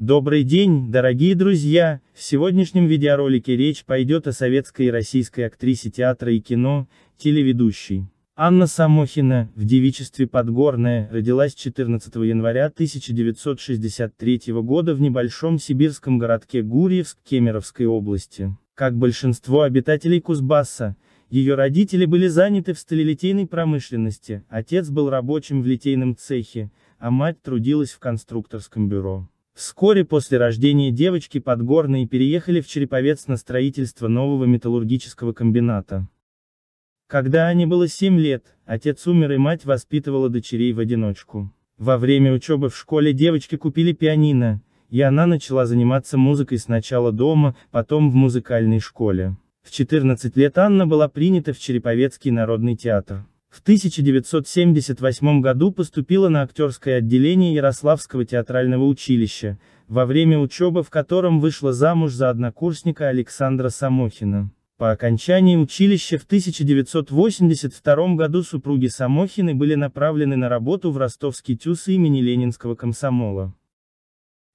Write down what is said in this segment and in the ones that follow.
Добрый день, дорогие друзья! В сегодняшнем видеоролике речь пойдет о советской и российской актрисе театра и кино, телеведущей. Анна Самохина, в девичестве Подгорная, родилась 14 января 1963 года в небольшом сибирском городке Гурьевск Кемеровской области. Как большинство обитателей Кузбасса, ее родители были заняты в сталелитейной промышленности, отец был рабочим в литейном цехе, а мать трудилась в конструкторском бюро. Вскоре после рождения девочки Подгорные переехали в Череповец на строительство нового металлургического комбината. Когда Ане было 7 лет, отец умер и мать воспитывала дочерей в одиночку. Во время учебы в школе девочки купили пианино, и она начала заниматься музыкой сначала дома, потом в музыкальной школе. В 14 лет Анна была принята в Череповецкий народный театр. В 1978 году поступила на актерское отделение Ярославского театрального училища, во время учебы в котором вышла замуж за однокурсника Александра Самохина. По окончании училища в 1982 году супруги Самохины были направлены на работу в ростовский ТЮЗ имени Ленинского комсомола.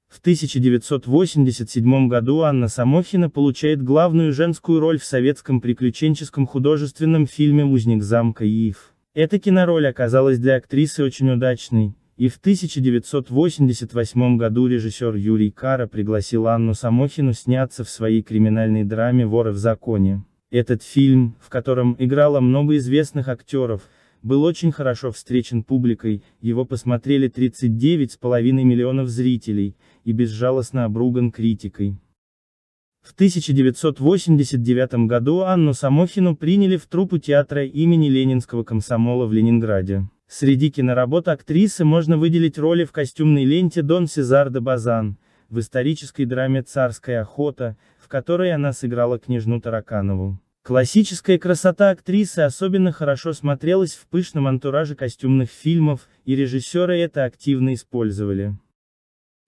В 1987 году Анна Самохина получает главную женскую роль в советском приключенческом художественном фильме «Узник замка Иев». Эта кинороль оказалась для актрисы очень удачной, и в 1988 году режиссер Юрий Кара пригласил Анну Самохину сняться в своей криминальной драме «Воры в законе». Этот фильм, в котором играло много известных актеров, был очень хорошо встречен публикой, его посмотрели 39,5 миллионов зрителей, и безжалостно обруган критикой. В 1989 году Анну Самохину приняли в труппу театра имени Ленинского комсомола в Ленинграде. Среди киноработ актрисы можно выделить роли в костюмной ленте Дон Сезар де Базан, в исторической драме «Царская охота», в которой она сыграла княжну Тараканову. Классическая красота актрисы особенно хорошо смотрелась в пышном антураже костюмных фильмов, и режиссеры это активно использовали.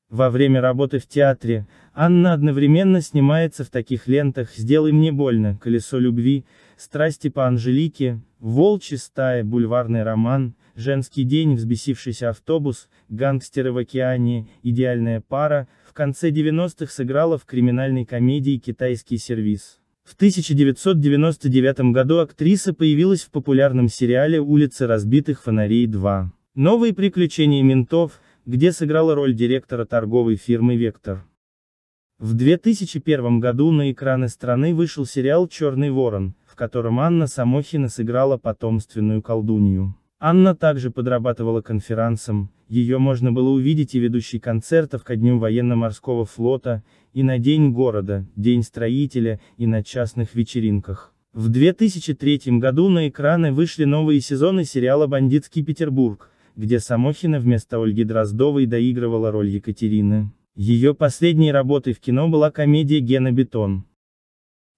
Во время работы в театре, Анна одновременно снимается в таких лентах «Сделай мне больно», «Колесо любви», «Страсти по Анжелике», «Волчья стая», «Бульварный роман», «Женский день», «Взбесившийся автобус», «Гангстеры в океане», «Идеальная пара», в конце 90-х сыграла в криминальной комедии «Китайский сервис». В 1999 году актриса появилась в популярном сериале «Улицы разбитых фонарей 2». Новые приключения ментов – где сыграла роль директора торговой фирмы «Вектор». В 2001 году на экраны страны вышел сериал «Черный ворон», в котором Анна Самохина сыграла потомственную колдунью. Анна также подрабатывала конферансом, ее можно было увидеть и ведущей концертов ко Дню военно-морского флота, и на День города, День строителя, и на частных вечеринках. В 2003 году на экраны вышли новые сезоны сериала «Бандитский Петербург», где Самохина вместо Ольги Дроздовой доигрывала роль Екатерины. Ее последней работой в кино была комедия «Гена Бетон».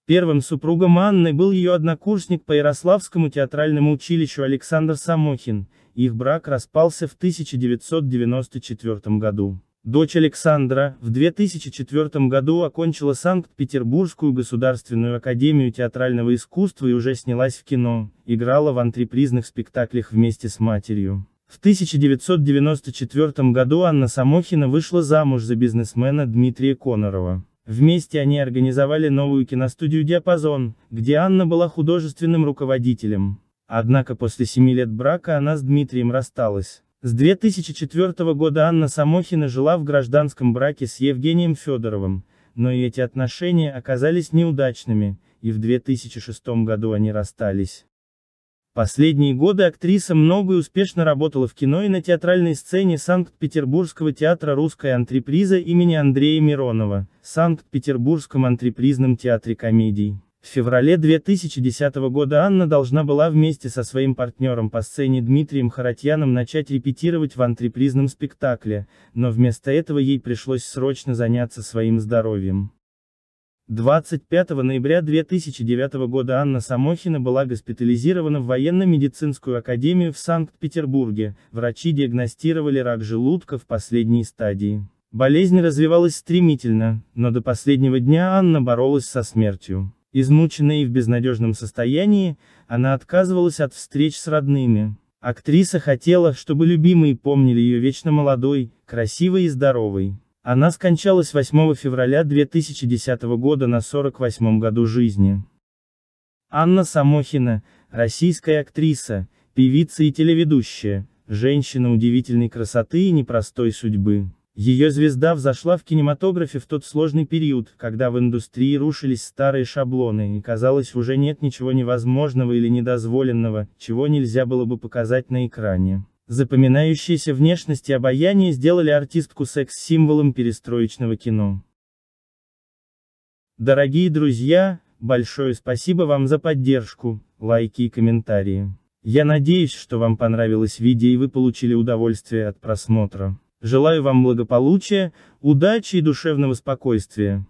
Первым супругом Анны был ее однокурсник по Ярославскому театральному училищу Александр Самохин, их брак распался в 1994 году. Дочь Александра, в 2004 году окончила Санкт-Петербургскую государственную академию театрального искусства и уже снялась в кино, играла в антрепризных спектаклях вместе с матерью. В 1994 году Анна Самохина вышла замуж за бизнесмена Дмитрия Конорова. Вместе они организовали новую киностудию «Диапазон», где Анна была художественным руководителем. Однако после семи лет брака она с Дмитрием рассталась. С 2004 года Анна Самохина жила в гражданском браке с Евгением Федоровым, но и эти отношения оказались неудачными, и в 2006 году они расстались. Последние годы актриса много и успешно работала в кино и на театральной сцене Санкт-Петербургского театра «Русская антреприза» имени Андрея Миронова, Санкт-Петербургском антрепризном театре комедий. В феврале 2010 года Анна должна была вместе со своим партнером по сцене Дмитрием Харатьяном начать репетировать в антрепризном спектакле, но вместо этого ей пришлось срочно заняться своим здоровьем. 25 ноября 2009 года Анна Самохина была госпитализирована в военно-медицинскую академию в Санкт-Петербурге, врачи диагностировали рак желудка в последней стадии. Болезнь развивалась стремительно, но до последнего дня Анна боролась со смертью. Измученная и в безнадежном состоянии, она отказывалась от встреч с родными. Актриса хотела, чтобы любимые помнили ее вечно молодой, красивой и здоровой. Она скончалась 8 февраля 2010 года на 48 году жизни. Анна Самохина, российская актриса, певица и телеведущая, женщина удивительной красоты и непростой судьбы. Ее звезда взошла в кинематографе в тот сложный период, когда в индустрии рушились старые шаблоны и казалось уже нет ничего невозможного или недозволенного, чего нельзя было бы показать на экране. Запоминающиеся внешность и обаяние сделали артистку секс-символом перестроечного кино. Дорогие друзья, большое спасибо вам за поддержку, лайки и комментарии. Я надеюсь, что вам понравилось видео и вы получили удовольствие от просмотра. Желаю вам благополучия, удачи и душевного спокойствия.